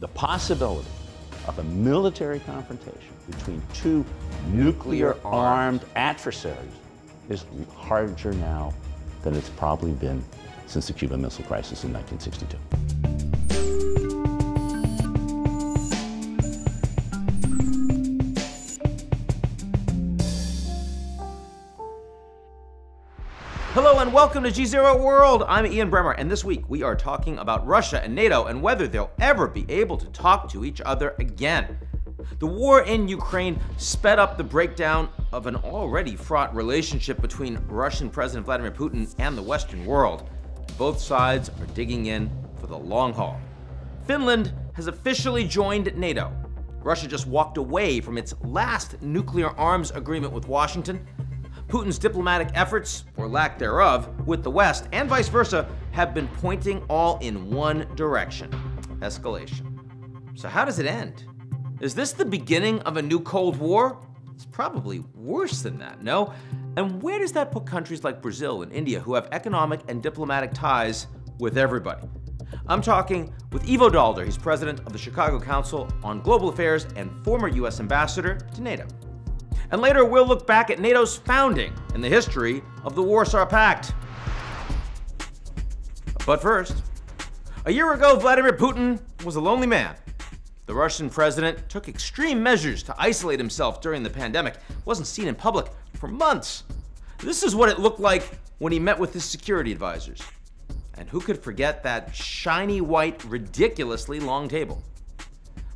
the possibility of a military confrontation between two nuclear armed adversaries is larger now than it's probably been since the Cuban Missile Crisis in 1962. And welcome to GZERO World. I'm Ian Bremmer, and this week we are talking about Russia and NATO and whether they'll ever be able to talk to each other again. The war in Ukraine sped up the breakdown of an already fraught relationship between Russian President Vladimir Putin and the Western world. Both sides are digging in for the long haul. Finland has officially joined NATO. Russia just walked away from its last nuclear arms agreement with Washington. Putin's diplomatic efforts, or lack thereof, with the West and vice versa have been pointing all in one direction escalation. So, how does it end? Is this the beginning of a new Cold War? It's probably worse than that, no? And where does that put countries like Brazil and India, who have economic and diplomatic ties with everybody? I'm talking with Ivo Daalder. He's president of the Chicago Council on Global Affairs and former U.S. ambassador to NATO. And later, we'll look back at NATO's founding and the history of the Warsaw Pact. But first, a year ago, Vladimir Putin was a lonely man. The Russian president took extreme measures to isolate himself during the pandemic, wasn't seen in public for months. This is what it looked like when he met with his security advisors. And who could forget that shiny white, ridiculously long table?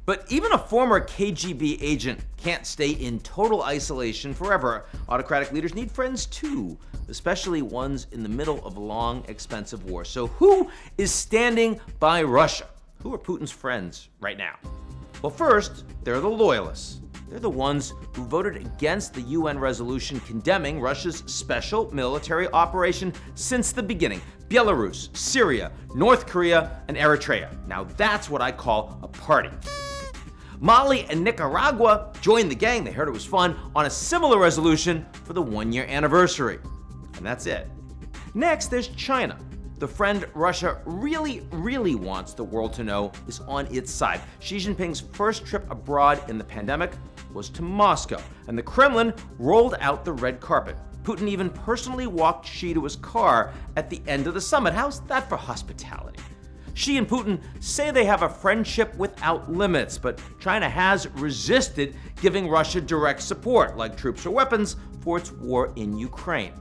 But even a former KGB agent can't stay in total isolation forever. Autocratic leaders need friends too, especially ones in the middle of a long, expensive war. So, who is standing by Russia? Who are Putin's friends right now? Well, first, they're the loyalists. They're the ones who voted against the UN resolution condemning Russia's special military operation since the beginning Belarus, Syria, North Korea, and Eritrea. Now, that's what I call a party. Mali and Nicaragua joined the gang, they heard it was fun, on a similar resolution for the one year anniversary. And that's it. Next, there's China. The friend Russia really, really wants the world to know is on its side. Xi Jinping's first trip abroad in the pandemic was to Moscow, and the Kremlin rolled out the red carpet. Putin even personally walked Xi to his car at the end of the summit. How's that for hospitality? Xi and Putin say they have a friendship without limits, but China has resisted giving Russia direct support, like troops or weapons, for its war in Ukraine.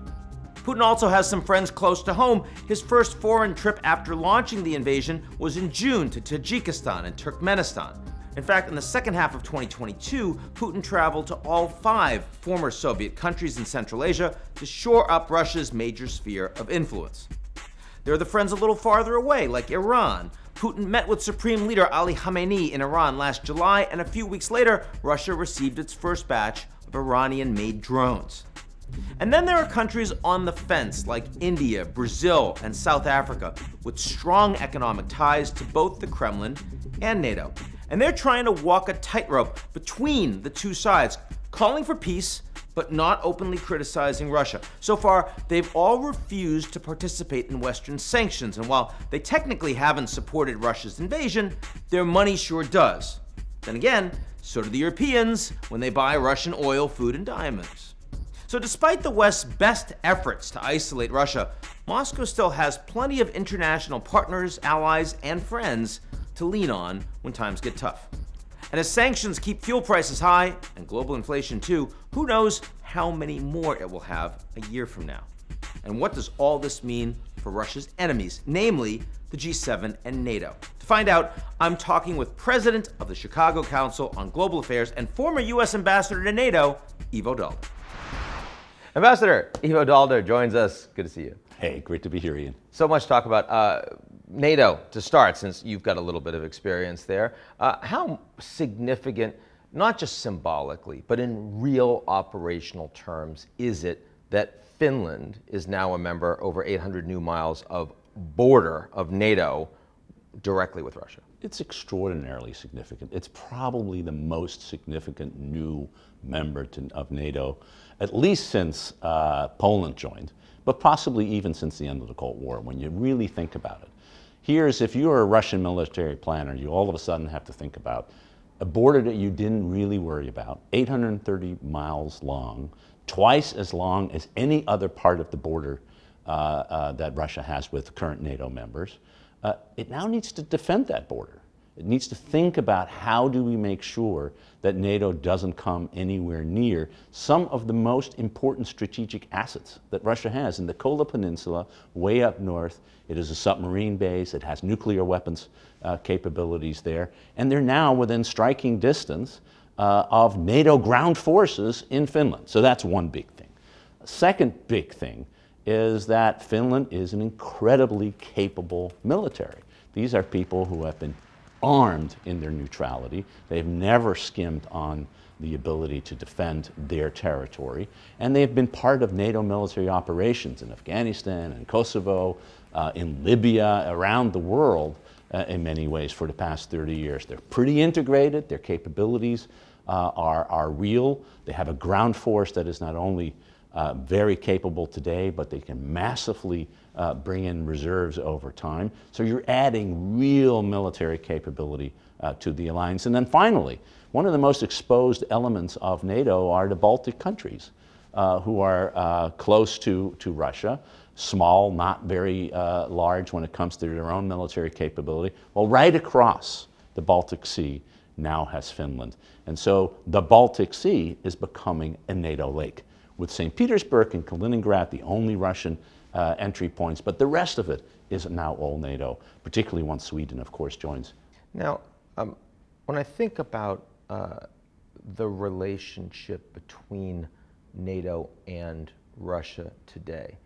Putin also has some friends close to home. His first foreign trip after launching the invasion was in June to Tajikistan and Turkmenistan. In fact, in the second half of 2022, Putin traveled to all five former Soviet countries in Central Asia to shore up Russia's major sphere of influence. There are the friends a little farther away, like Iran. Putin met with Supreme Leader Ali Khamenei in Iran last July, and a few weeks later, Russia received its first batch of Iranian made drones. And then there are countries on the fence like India, Brazil, and South Africa with strong economic ties to both the Kremlin and NATO. And they're trying to walk a tightrope between the two sides, calling for peace but not openly criticizing Russia. So far, they've all refused to participate in Western sanctions, and while they technically haven't supported Russia's invasion, their money sure does. Then again, so do the Europeans when they buy Russian oil, food, and diamonds. So, despite the West's best efforts to isolate Russia, Moscow still has plenty of international partners, allies, and friends to lean on when times get tough. And as sanctions keep fuel prices high and global inflation too, who knows how many more it will have a year from now? And what does all this mean for Russia's enemies, namely the G7 and NATO? To find out, I'm talking with President of the Chicago Council on Global Affairs and former U.S. Ambassador to NATO, Ivo Daalder. Ambassador Ivo Daalder joins us. Good to see you. Hey, great to be here, Ian. So much talk about. Uh, NATO, to start, since you've got a little bit of experience there, uh, how significant, not just symbolically, but in real operational terms, is it that Finland is now a member over 800 new miles of border of NATO directly with Russia? It's extraordinarily significant. It's probably the most significant new member to, of NATO, at least since uh, Poland joined, but possibly even since the end of the Cold War, when you really think about it. Here's if you're a Russian military planner, you all of a sudden have to think about a border that you didn't really worry about, 830 miles long, twice as long as any other part of the border uh, uh, that Russia has with current NATO members. Uh, it now needs to defend that border. It needs to think about how do we make sure that NATO doesn't come anywhere near some of the most important strategic assets that Russia has. In the Kola Peninsula, way up north, it is a submarine base, it has nuclear weapons uh, capabilities there, and they're now within striking distance uh, of NATO ground forces in Finland. So that's one big thing. Second big thing is that Finland is an incredibly capable military. These are people who have been armed in their neutrality. They've never skimmed on the ability to defend their territory. And they have been part of NATO military operations in Afghanistan and Kosovo, uh, in Libya, around the world uh, in many ways for the past 30 years. They're pretty integrated, their capabilities uh, are, are real. They have a ground force that is not only uh, very capable today, but they can massively uh, bring in reserves over time. So you're adding real military capability uh, to the alliance. And then finally, one of the most exposed elements of NATO are the Baltic countries, uh, who are uh, close to, to Russia, small, not very uh, large when it comes to their own military capability. Well, right across the Baltic Sea now has Finland. And so the Baltic Sea is becoming a NATO lake with St. Petersburg and Kaliningrad, the only Russian uh, entry points, but the rest of it is now all NATO, particularly once Sweden, of course, joins. Now, um, when I think about uh, the relationship between NATO and Russia today,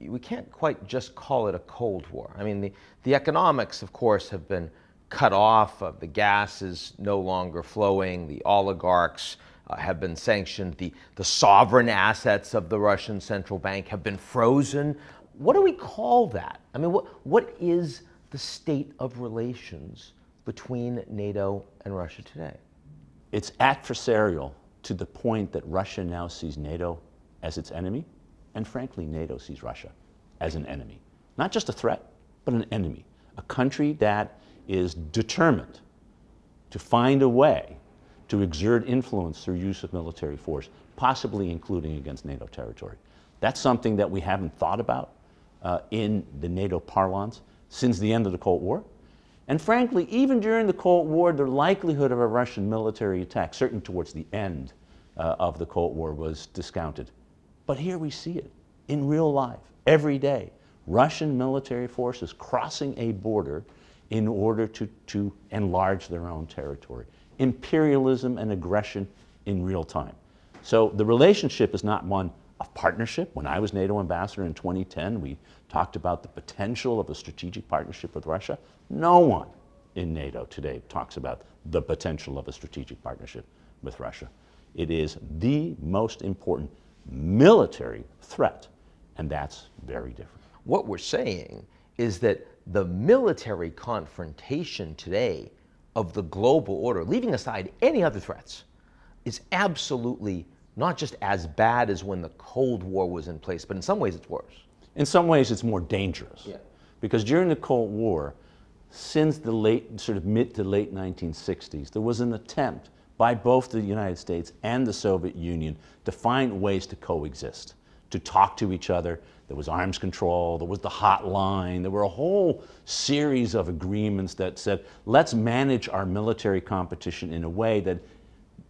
we can't quite just call it a Cold War. I mean, the, the economics, of course, have been cut off. Uh, the gas is no longer flowing. The oligarchs Uh, have been sanctioned. The, the sovereign assets of the Russian central bank have been frozen. What do we call that? I mean, what, what is the state of relations between NATO and Russia today? It's adversarial to the point that Russia now sees NATO as its enemy, and frankly, NATO sees Russia as an enemy. Not just a threat, but an enemy. A country that is determined to find a way to exert influence through use of military force, possibly including against NATO territory. That's something that we haven't thought about uh, in the NATO parlance since the end of the Cold War. And frankly, even during the Cold War, the likelihood of a Russian military attack, certainly towards the end uh, of the Cold War, was discounted. But here we see it in real life, every day. Russian military forces crossing a border in order to, to enlarge their own territory imperialism and aggression in real time. So the relationship is not one of partnership. When I was NATO ambassador in 2010, we talked about the potential of a strategic partnership with Russia. No one in NATO today talks about the potential of a strategic partnership with Russia. It is the most important military threat, and that's very different. What we're saying is that the military confrontation today of the global order, leaving aside any other threats, is absolutely not just as bad as when the Cold War was in place, but in some ways it's worse. In some ways it's more dangerous. Yeah. Because during the Cold War, since the late, sort of mid to late 1960s, there was an attempt by both the United States and the Soviet Union to find ways to coexist, to talk to each other, there was arms control, there was the hotline, there were a whole series of agreements that said, let's manage our military competition in a way that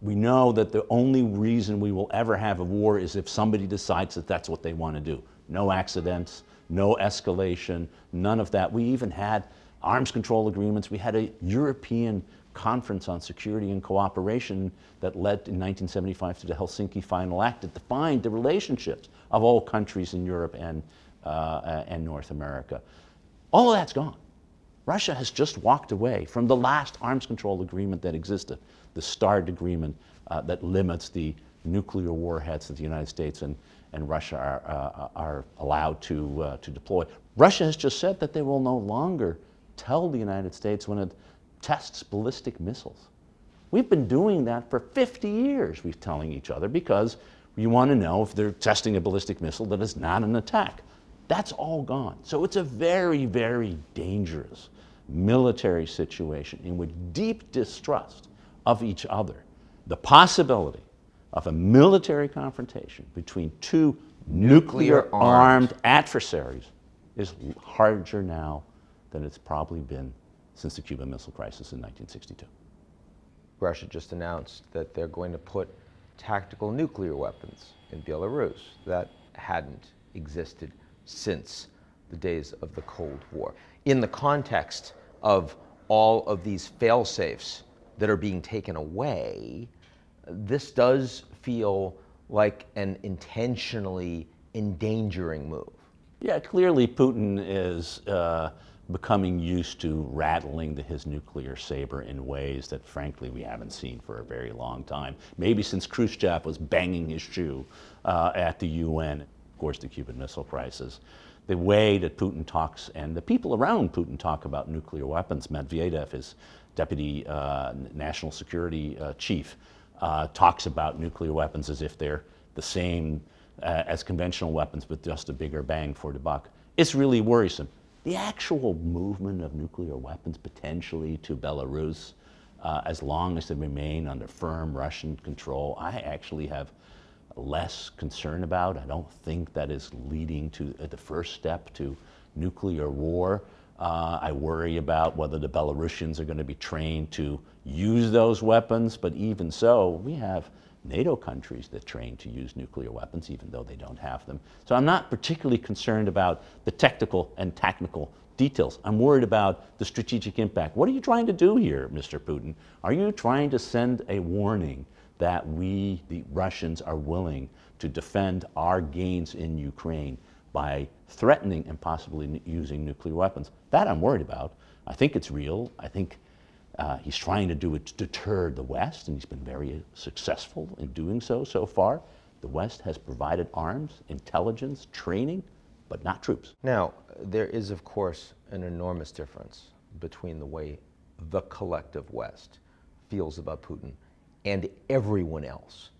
we know that the only reason we will ever have a war is if somebody decides that that's what they want to do. No accidents, no escalation, none of that. We even had arms control agreements. We had a European conference on security and cooperation that led in 1975 to the Helsinki Final Act that defined the relationships of all countries in Europe and, uh, and North America. All of that's gone. Russia has just walked away from the last arms control agreement that existed, the START agreement uh, that limits the nuclear warheads that the United States and, and Russia are, uh, are allowed to, uh, to deploy. Russia has just said that they will no longer tell the United States when it tests ballistic missiles. We've been doing that for 50 years, we're telling each other, because you want to know if they're testing a ballistic missile that is not an attack. That's all gone. So it's a very, very dangerous military situation in which deep distrust of each other, the possibility of a military confrontation between two nuclear armed adversaries is larger now than it's probably been since the Cuban Missile Crisis in 1962. Russia just announced that they're going to put tactical nuclear weapons in Belarus. That hadn't existed since the days of the Cold War. In the context of all of these fail safes that are being taken away, this does feel like an intentionally endangering move. Yeah, clearly Putin is uh, becoming used to rattling the, his nuclear saber in ways that, frankly, we haven't seen for a very long time. Maybe since Khrushchev was banging his shoe uh, at the UN, of course, the Cuban Missile Crisis. The way that Putin talks and the people around Putin talk about nuclear weapons, Medvedev, his deputy uh, national security uh, chief, uh, talks about nuclear weapons as if they're the same uh, as conventional weapons, but just a bigger bang for the buck. It's really worrisome. The actual movement of nuclear weapons potentially to Belarus, uh, as long as they remain under firm Russian control, I actually have less concern about. I don't think that is leading to uh, the first step to nuclear war. Uh, I worry about whether the Belarusians are going to be trained to use those weapons, but even so, we have NATO countries that train to use nuclear weapons, even though they don't have them. So I'm not particularly concerned about the technical and technical details. I'm worried about the strategic impact. What are you trying to do here, Mr. Putin? Are you trying to send a warning that we, the Russians, are willing to defend our gains in Ukraine by threatening and possibly using nuclear weapons? That I'm worried about. I think it's real. I think uh, he's trying to do it to deter the West, and he's been very successful in doing so so far. The West has provided arms, intelligence, training, but not troops. Now, there is, of course, an enormous difference between the way the collective West feels about Putin and everyone else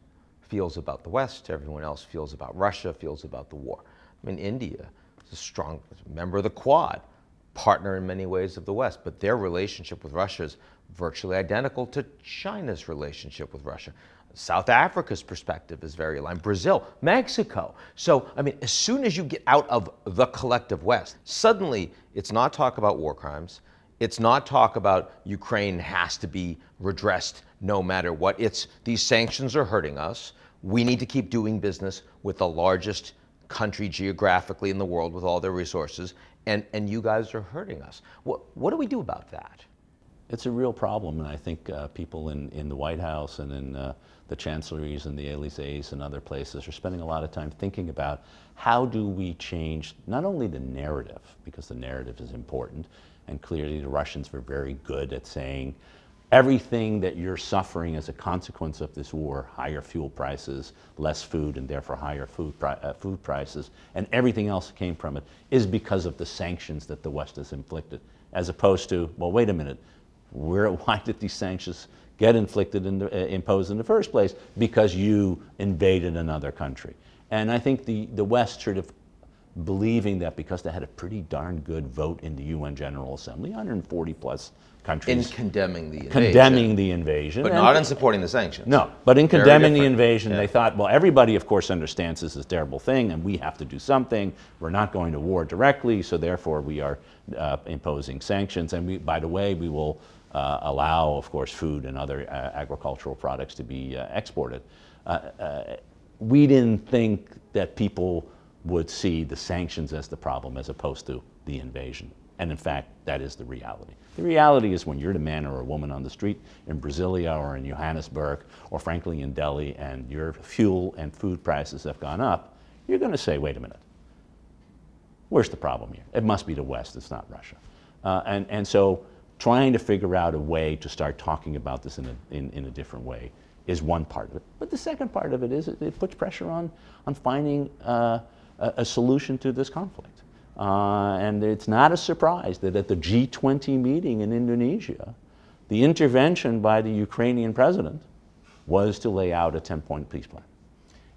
feels about the West, everyone else feels about Russia, feels about the war. I mean, India is a strong member of the Quad partner in many ways of the West, but their relationship with Russia is virtually identical to China's relationship with Russia. South Africa's perspective is very aligned. Brazil, Mexico. So, I mean, as soon as you get out of the collective West, suddenly it's not talk about war crimes. It's not talk about Ukraine has to be redressed no matter what. It's these sanctions are hurting us. We need to keep doing business with the largest country geographically in the world with all their resources, and, and you guys are hurting us. What, what do we do about that? It's a real problem, and I think uh, people in, in the White House and in uh, the chancelleries and the Elysees and other places are spending a lot of time thinking about how do we change not only the narrative, because the narrative is important, and clearly the Russians were very good at saying, everything that you're suffering as a consequence of this war, higher fuel prices, less food, and therefore higher food, pri uh, food prices, and everything else that came from it, is because of the sanctions that the West has inflicted, as opposed to, well, wait a minute, where, why did these sanctions get inflicted and uh, imposed in the first place? Because you invaded another country. And I think the, the West sort of believing that because they had a pretty darn good vote in the UN General Assembly, 140 plus countries. In condemning the invasion. Condemning the invasion. But and not in supporting the sanctions. No, but in condemning the invasion, yeah. they thought, well, everybody, of course, understands this is a terrible thing and we have to do something. We're not going to war directly, so therefore we are uh, imposing sanctions. And we, by the way, we will uh, allow, of course, food and other uh, agricultural products to be uh, exported. Uh, uh, we didn't think that people would see the sanctions as the problem as opposed to the invasion. And in fact, that is the reality. The reality is when you're the man or a woman on the street in Brasilia or in Johannesburg or frankly in Delhi and your fuel and food prices have gone up, you're going to say, wait a minute, where's the problem here? It must be the West, it's not Russia. Uh, and, and so trying to figure out a way to start talking about this in a, in, in a different way is one part of it. But the second part of it is it, it puts pressure on, on finding uh, a, a solution to this conflict. Uh, and it's not a surprise that at the G20 meeting in Indonesia, the intervention by the Ukrainian president was to lay out a 10 point peace plan.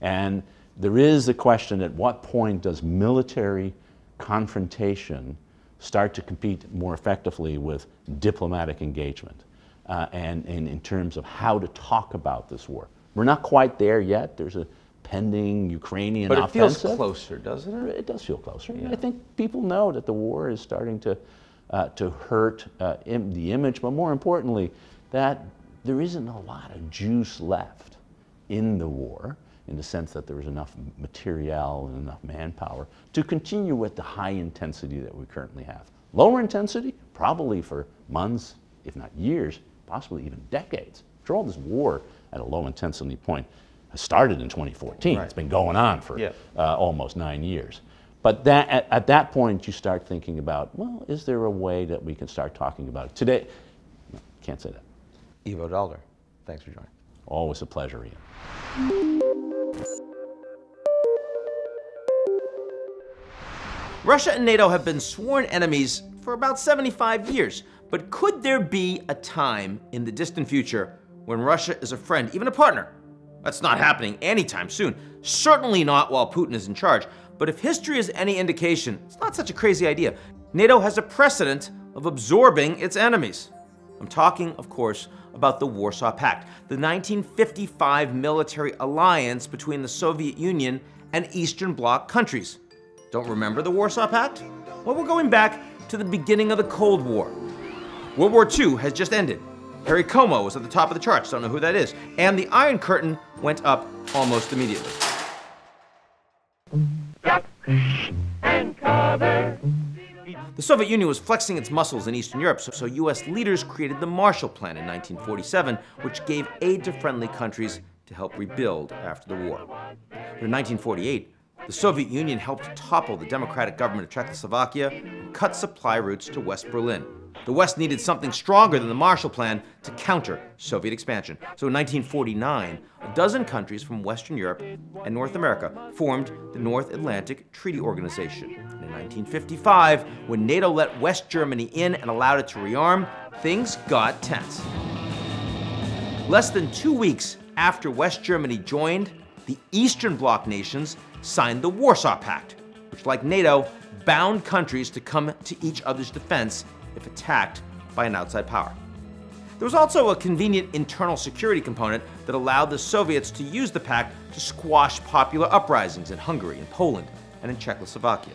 And there is the question at what point does military confrontation start to compete more effectively with diplomatic engagement uh, and, and in terms of how to talk about this war. We're not quite there yet. There's a pending Ukrainian but it offensive. feels closer, doesn't it? It does feel closer. Yeah. I think people know that the war is starting to, uh, to hurt uh, Im- the image, but more importantly, that there isn't a lot of juice left in the war in the sense that there is enough material and enough manpower to continue with the high intensity that we currently have. Lower intensity, probably for months, if not years, possibly even decades. After all, this war at a low intensity point started in 2014. Right. It's been going on for Yeah. uh, almost nine years. But that, at, at that point, you start thinking about, well, is there a way that we can start talking about it? Today, no, can't say that. Ivo Daalder, thanks for joining. Always a pleasure, Ian. Russia and NATO have been sworn enemies for about 75 years. But could there be a time in the distant future when Russia is a friend, even a partner? That's not happening anytime soon. Certainly not while Putin is in charge. But if history is any indication, it's not such a crazy idea. NATO has a precedent of absorbing its enemies. I'm talking, of course, about the Warsaw Pact, the 1955 military alliance between the Soviet Union and Eastern Bloc countries. Don't remember the Warsaw Pact? Well, we're going back to the beginning of the Cold War. World War II has just ended. Perry Como was at the top of the charts, don't know who that is. And the Iron Curtain went up almost immediately. The Soviet Union was flexing its muscles in Eastern Europe, so, so US leaders created the Marshall Plan in 1947, which gave aid to friendly countries to help rebuild after the war. But in 1948, the Soviet Union helped topple the democratic government of Czechoslovakia and cut supply routes to West Berlin. The West needed something stronger than the Marshall Plan to counter Soviet expansion. So in 1949, a dozen countries from Western Europe and North America formed the North Atlantic Treaty Organization. And in 1955, when NATO let West Germany in and allowed it to rearm, things got tense. Less than two weeks after West Germany joined, the Eastern Bloc nations signed the Warsaw Pact, which, like NATO, bound countries to come to each other's defense if attacked by an outside power. There was also a convenient internal security component that allowed the Soviets to use the pact to squash popular uprisings in Hungary and Poland and in Czechoslovakia.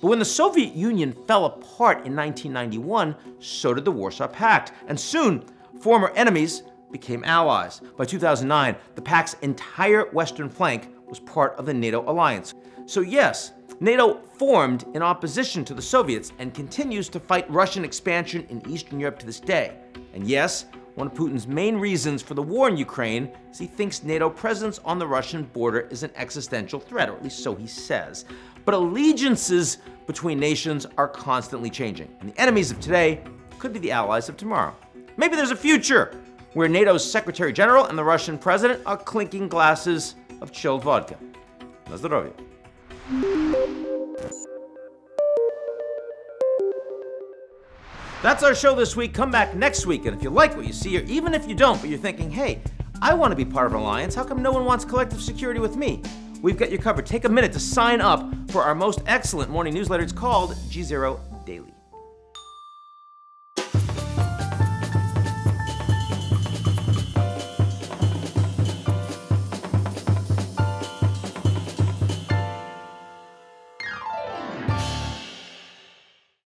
But when the Soviet Union fell apart in 1991, so did the Warsaw Pact, and soon former enemies became allies. By 2009, the pact's entire western flank was part of the NATO alliance. So yes, NATO formed in opposition to the Soviets and continues to fight Russian expansion in Eastern Europe to this day. And yes, one of Putin's main reasons for the war in Ukraine is he thinks NATO presence on the Russian border is an existential threat, or at least so he says. But allegiances between nations are constantly changing, and the enemies of today could be the allies of tomorrow. Maybe there's a future where NATO's Secretary General and the Russian President are clinking glasses of chilled vodka. Na zdrowie. That's our show this week. Come back next week, and if you like what you see, or even if you don't, but you're thinking, hey, I want to be part of an alliance, how come no one wants collective security with me? We've got you covered. Take a minute to sign up for our most excellent morning newsletter. It's called GZERO Daily.